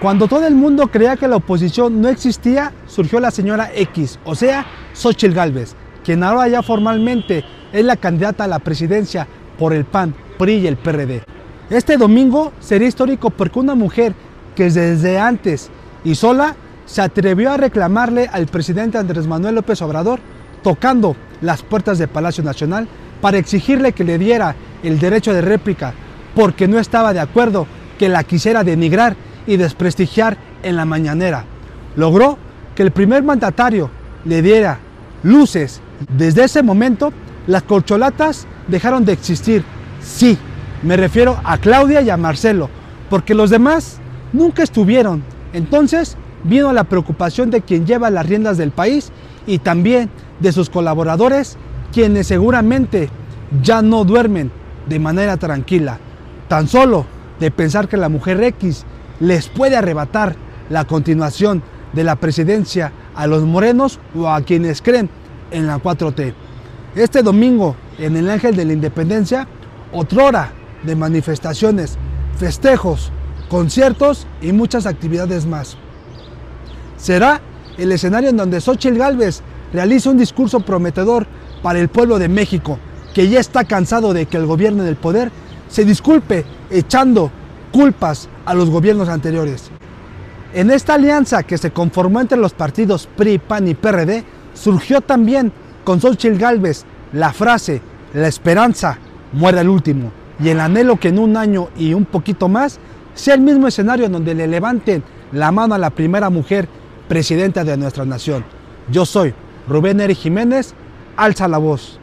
Cuando todo el mundo creía que la oposición no existía, surgió la señora X, o sea, Xochitl Gálvez, quien ahora ya formalmente es la candidata a la presidencia por el PAN, PRI y el PRD. Este domingo sería histórico porque una mujer que desde antes y sola se atrevió a reclamarle al presidente Andrés Manuel López Obrador, tocando las puertas del Palacio Nacional, para exigirle que le diera el derecho de réplica, porque no estaba de acuerdo que la quisiera denigrar y desprestigiar en la mañanera. Logró que el primer mandatario le diera luces. Desde ese momento, las corcholatas dejaron de existir. Sí, me refiero a Claudia y a Marcelo, porque los demás nunca estuvieron. Entonces vino la preocupación de quien lleva las riendas del país y también de sus colaboradores, quienes seguramente ya no duermen de manera tranquila. Tan solo de pensar que la mujer X les puede arrebatar la continuación de la presidencia a los morenos o a quienes creen en la 4T. Este domingo, en el Ángel de la Independencia, otrora de manifestaciones, festejos, conciertos y muchas actividades más. Será el escenario en donde Xochitl Gálvez realiza un discurso prometedor para el pueblo de México, que ya está cansado de que el gobierno del poder se disculpe echando culpas a los gobiernos anteriores. En esta alianza que se conformó entre los partidos PRI, PAN y PRD, surgió también con Xochitl Gálvez la frase, la esperanza muere al último, y el anhelo que en un año y un poquito más sea el mismo escenario en donde le levanten la mano a la primera mujer presidenta de nuestra nación. Yo soy Rubén Eri Jiménez, alza la voz.